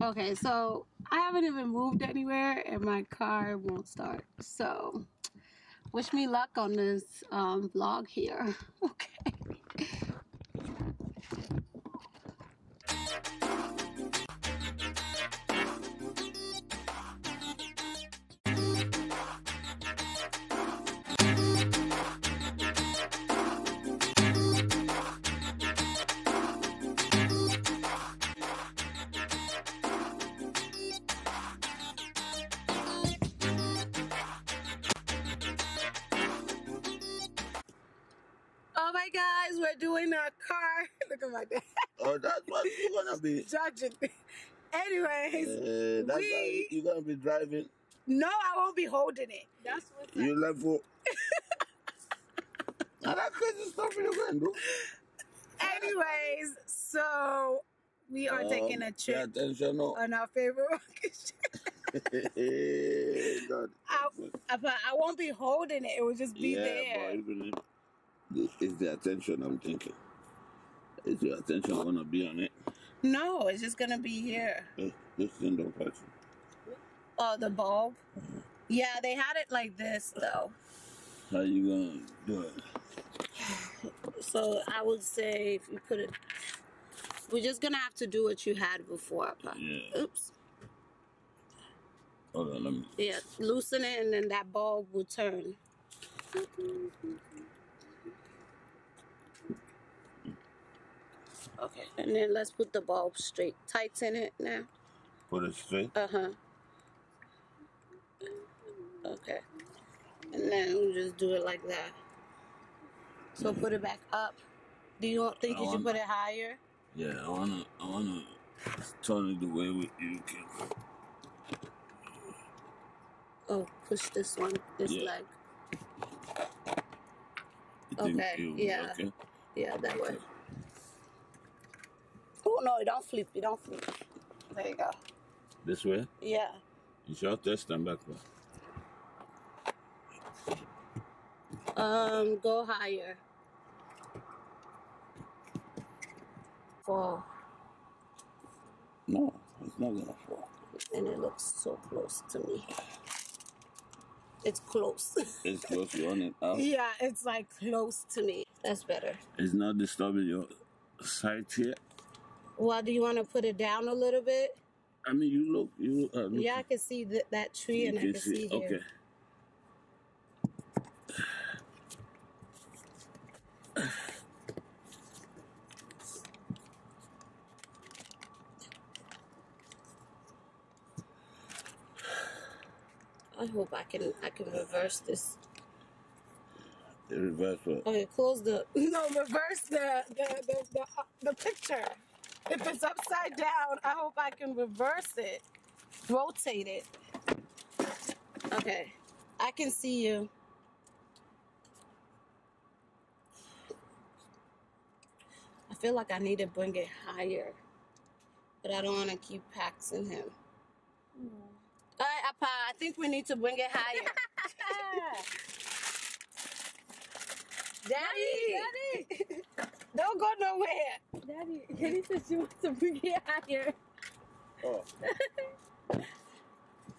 Okay, so I haven't even moved anywhere and my car won't start. So wish me luck on this um, vlog here. Okay. Guys, we're doing a car. Look at my dad Oh, that's what you're gonna be. judging. Anyways, Uh, that's We- how you're gonna be driving. no, I won't be holding it. That's what You level. and that crazy stuff you're gonna do. Anyways, so we are taking a Um, trip attention, no. on our favorite vacation. God. I, I, I won't be holding it. It will just be yeah, there. but if the attention I'm thinking. Is your attention gonna be on it? No, it's just gonna be here. This thing don't touch you. Oh, the bulb. Yeah, they had it like this though. How you gonna do it? So I would say if you put it, we're just gonna have to do what you had before. Yeah. Oops. Hold on, let me. Yeah, loosen it and then that bulb will turn. Okay, and then let's put the bulb straight. Tighten it now. Put it straight. Uh huh. Okay. And then we just do it like that. So put it back up. Do you think I you should want- put it higher? Yeah, I wanna, I wanna turn it the way we, you can. Oh, push this one, this Yeah. leg. Okay, yeah. Okay. Yeah, that way. Oh no, don't flip it, don't flip. There you go. This way. Yeah. You sure test them backward. Um, go higher. Fall. No, it's not gonna fall. And it looks so close to me. It's close. It's close. You want it out. yeah, it's like close to me. That's better. It's not disturbing your sight here. Well, do you want to put it down a little bit? I mean, you look. You uh, look. Yeah, I can see that that tree You and I can can see, here. Okay. I hope I can I can reverse this. The reverse one. Okay, close the no reverse the the the the, uh, the picture. If it's upside down, I hope I can reverse it, rotate it. Okay, I can see you. I feel like I need to bring it higher, but I don't want to keep paxing him. Hmm. All right, Appa, I think we need to bring it higher. Daddy, Daddy, don't go nowhere. Daddy, Daddy said she wants to bring it higher. Oh,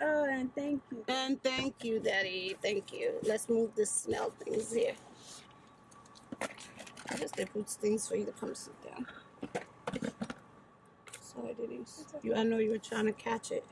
Oh, and thank you. And thank you, Daddy. Thank you. Let's move the smell things here. I guess they put things for you to come sit down. Sorry, Denise. You, I know you were trying to catch it.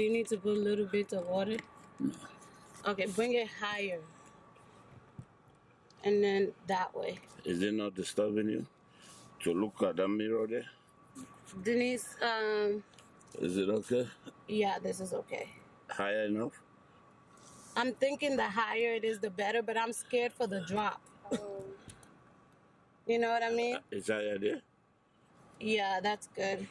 Do you need to put a little bit of water? no. Okay, bring it higher. And then that way. Is it not disturbing you to look at that mirror there? Denise, um, Is it okay? yeah, this is okay. Higher enough? I'm thinking the higher it is, the better, but I'm scared for the drop. You know what I mean? Is that idea? Yeah, that's good.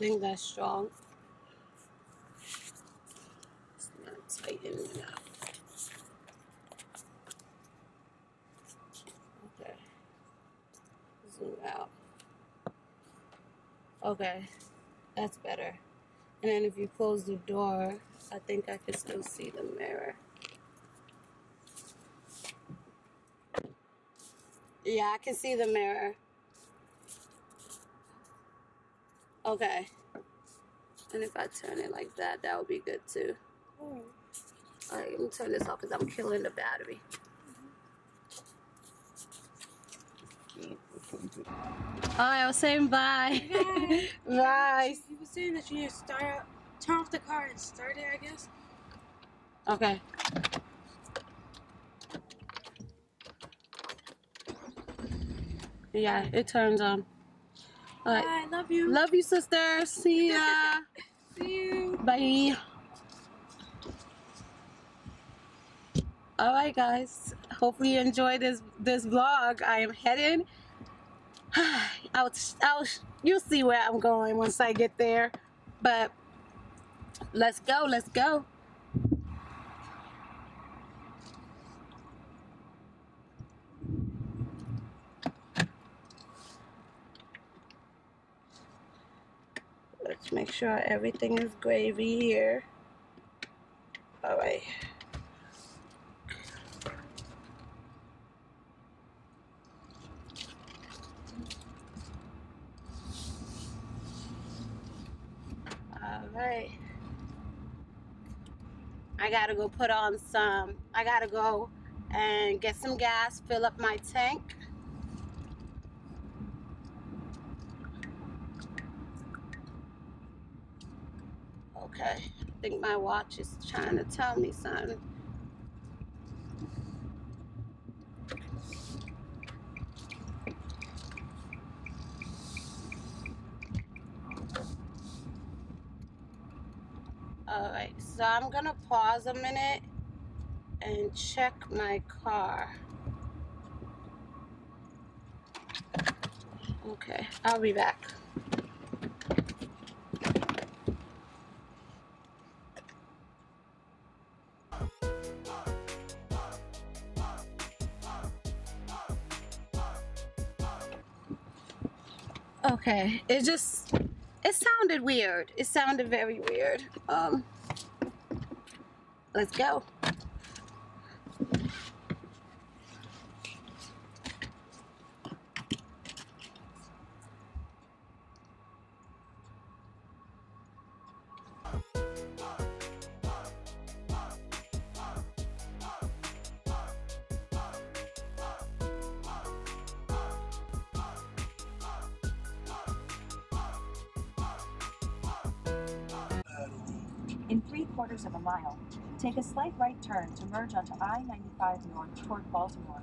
Think that's strong. It's not tighten enough. Okay. Zoom out. Okay. That's better. And then if you close the door, I think I can still see the mirror. Yeah, I can see the mirror. Okay. And if I turn it like that, that would be good too. Oh. Alright, let me turn this off because I'm killing the battery. Alright, I was saying bye. Bye. bye. You were saying that you need to start up, turn off the car and start it, I guess. Okay. Yeah, it turns on. Bye, love you. Love you, sister. See ya. See you. Bye. All right, guys. Hopefully you enjoy this this vlog. I am heading. I'll, I'll, you'll see where I'm going once I get there. But let's go. Let's go. Let's make sure everything is gravy here. All right. All right. I gotta go put on some, I gotta go and get some gas, fill up my tank. Okay, I think my watch is trying to tell me something. Alright, so I'm gonna pause a minute and check my car. Okay, I'll be back. Okay, it just it sounded weird. It sounded very weird. Um let's go. In three quarters of a mile, take a slight right turn to merge onto I 95 North toward Baltimore.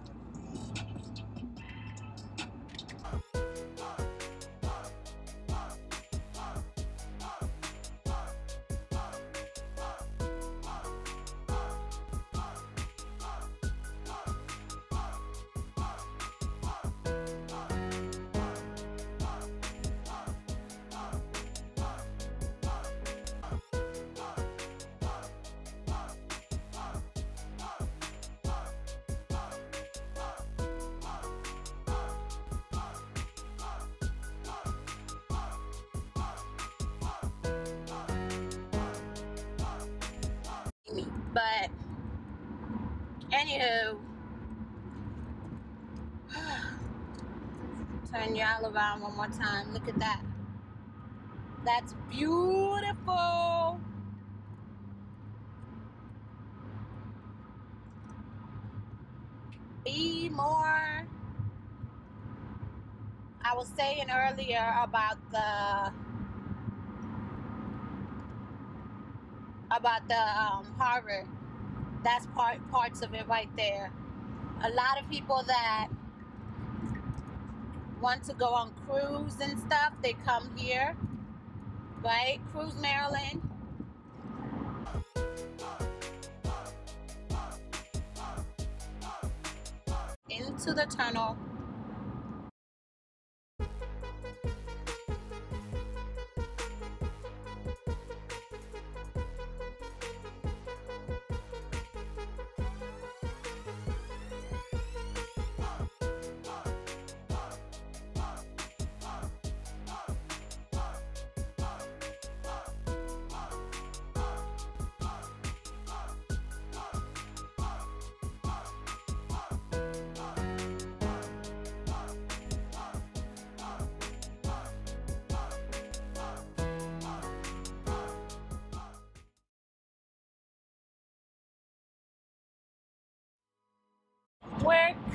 But anywho, turn y'all around one more time. Look at that. That's beautiful. B-more. I was saying earlier about the about the um, harbor. That's part parts of it right there. A lot of people that want to go on cruise and stuff, they come here, right? Cruise Maryland. Into the tunnel.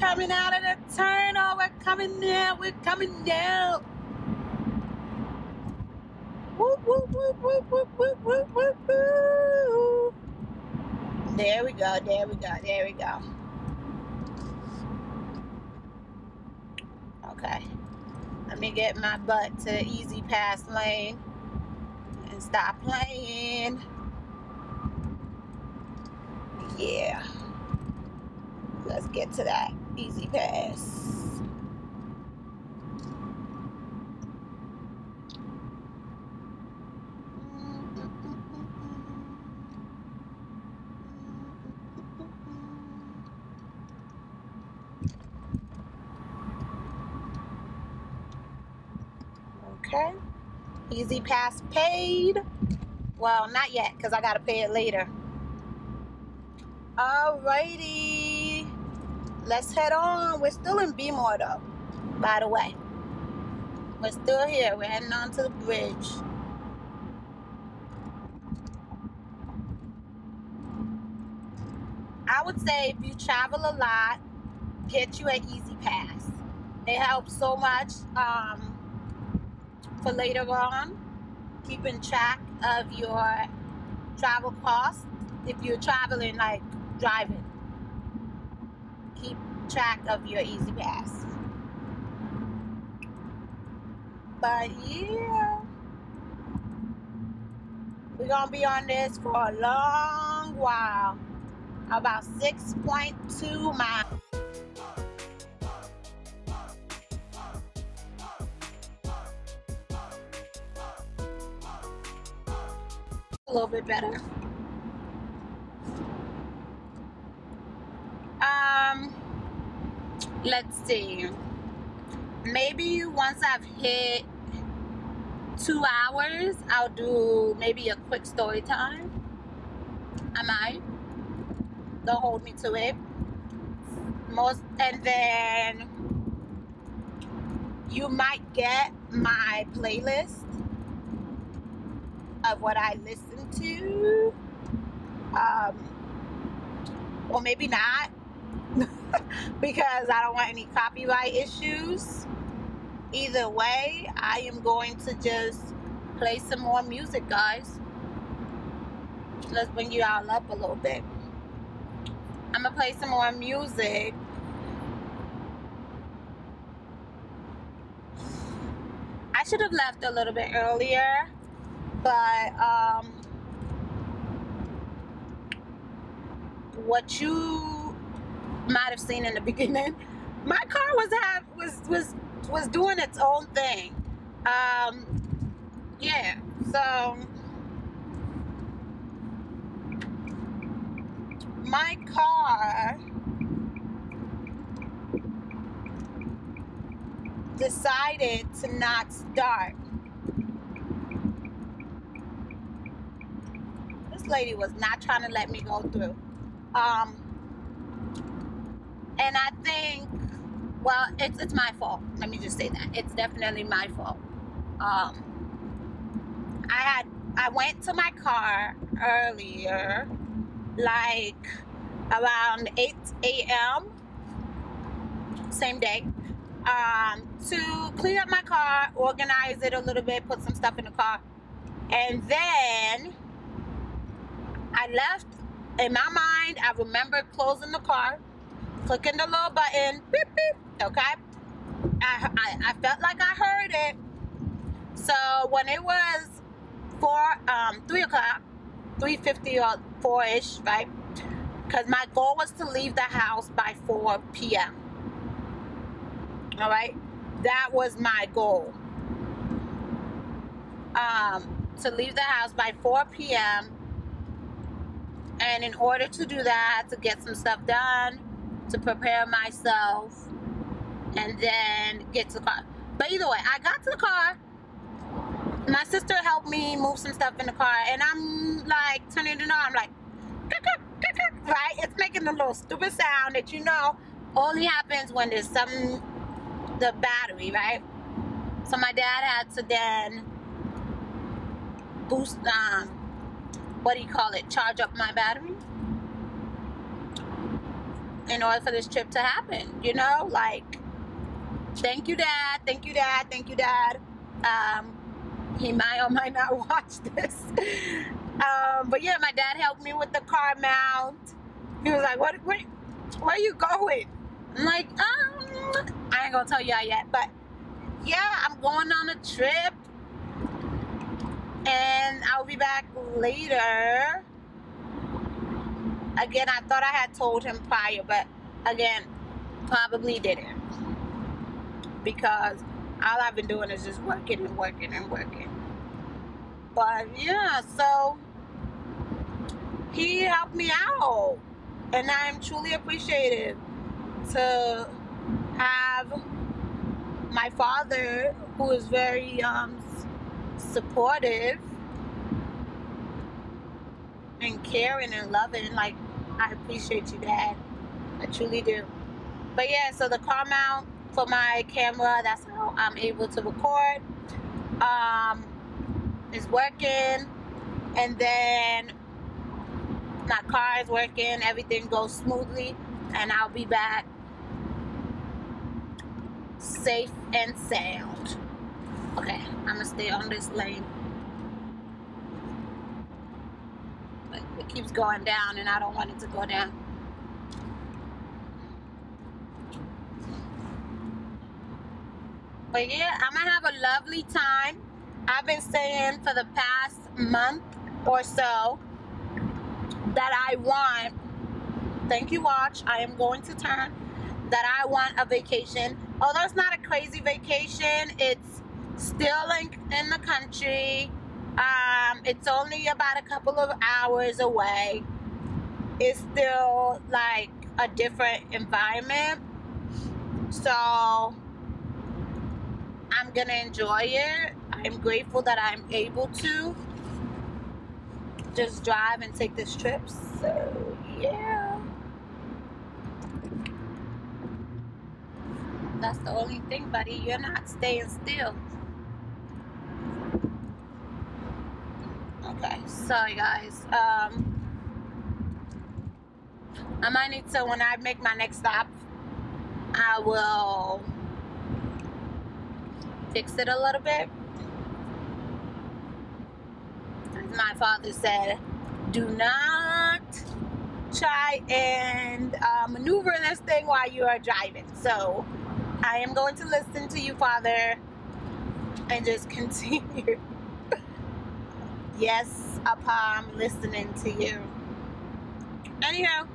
Coming out of the turn. Oh, we're coming down. We're coming down. Whoop, whoop, whoop, whoop, whoop, whoop, whoop, whoop, whoop. There we go. There we go. There we go. Okay. Let me get my butt to the E-ZPass lane and stop playing. Yeah. Let's get to that E-ZPass. Okay. E-ZPass paid. Well, not yet, because I gotta pay it later. Alrighty. Let's head on. We're still in B-more though, by the way. We're still here. We're heading on to the bridge. I would say if you travel a lot, get you an E-ZPass. It helps so much um, for later on, keeping track of your travel costs. If you're traveling like driving, keep track of your E-ZPass. But yeah, we're gonna be on this for a long while. About 6.2 miles. A little bit better. Um, let's see. Maybe once I've hit two hours, I'll do maybe a quick story time. I might. Don't hold me to it. Most, and then you might get my playlist of what I listen to. Um, or maybe not because I don't want any copyright issues. Either way, I am going to just play some more music, guys. Let's bring you all up a little bit. I'm gonna play some more music. I should have left a little bit earlier, but um, what you might have seen in the beginning, my car was have was was was doing its own thing. Um, yeah, so my car decided to not start. This lady was not trying to let me go through. Um, and I think, well, it's it's my fault. Let me just say that it's definitely my fault. Um, I had I went to my car earlier, like around 8 a.m. Same day, um, to clean up my car, organize it a little bit, put some stuff in the car, and then I left. In my mind, I remember closing the car, clicking the little button, beep beep. Okay, I, I, I felt like I heard it. So when it was four, um, three o'clock, three fifty or four ish, right? Because my goal was to leave the house by four p.m. All right, that was my goal. Um, to leave the house by four p.m. And in order to do that, to get some stuff done, to prepare myself, and then get to the car. But either way, I got to the car. My sister helped me move some stuff in the car, and I'm like turning it on. I'm like, right? It's making a little stupid sound that you know only happens when there's some the battery, right? So my dad had to then boost um what do you call it? Charge up my battery. In order for this trip to happen. You know, like, thank you, Dad. Thank you, Dad. Thank you, Dad. Um, he might or might not watch this. Um, but yeah, my dad helped me with the car mount. He was like, "What? Where, where are you going?" I'm like, um, I ain't gonna tell y'all yet, but yeah, I'm going on a trip, and I'll be back later. Again, I thought I had told him prior, but again, probably didn't because all I've been doing is just working and working and working. But yeah, so he helped me out, and I'm truly appreciative to have my father, who is very um, supportive and caring and loving. Like, I appreciate you, Dad. I truly do. But yeah, so the car mount for my camera, that's how I'm able to record. Um, is working, and then my car is working. Everything goes smoothly, and I'll be back safe and sound. Okay, I'm gonna stay on this lane. It keeps going down, and I don't want it to go down. But yeah, I'm gonna have a lovely time. I've been saying for the past month or so that I want, thank you, watch, I am going to turn, that I want a vacation. Although it's not a crazy vacation, it's still in, in the country. Um, it's only about a couple of hours away. It's still like a different environment. So I'm gonna enjoy it. I'm grateful that I'm able to just drive and take this trip. So yeah. That's the only thing, buddy. You're not staying still. Okay, sorry guys. Um I might need to when I make my next stop, I will fix it a little bit. As my father said, do not try and uh, maneuver this thing while you are driving. So I am going to listen to you, Father, and just continue. Yes, i'm listening to you. Anyhow,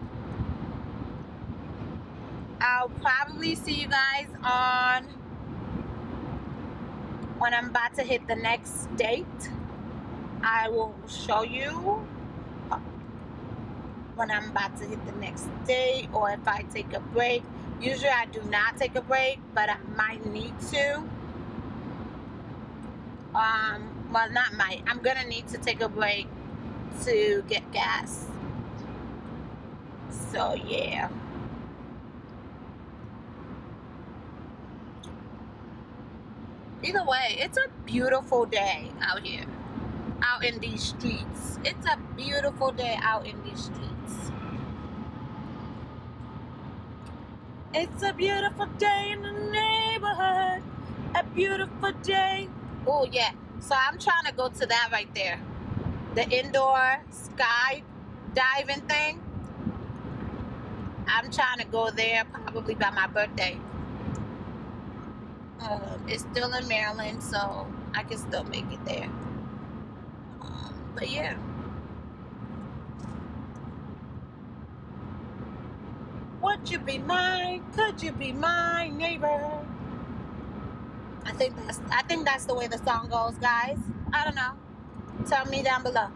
I'll probably see you guys on when I'm about to hit the next date. I will show you when I'm about to hit the next date or if I take a break. Usually I do not take a break, but I might need to. Um, well, not might. I'm gonna need to take a break to get gas. So yeah. Either way, it's a beautiful day out here, out in these streets. It's a beautiful day out in these streets. It's a beautiful day in the neighborhood. A beautiful day. Oh, yeah. So I'm trying to go to that right there. The indoor sky diving thing. I'm trying to go there probably by my birthday. Um, it's still in Maryland, so I can still make it there. Um, but yeah. Would you be mine? Could you be my neighbor? I think that's I think that's the way the song goes, guys. I don't know. Tell me down below.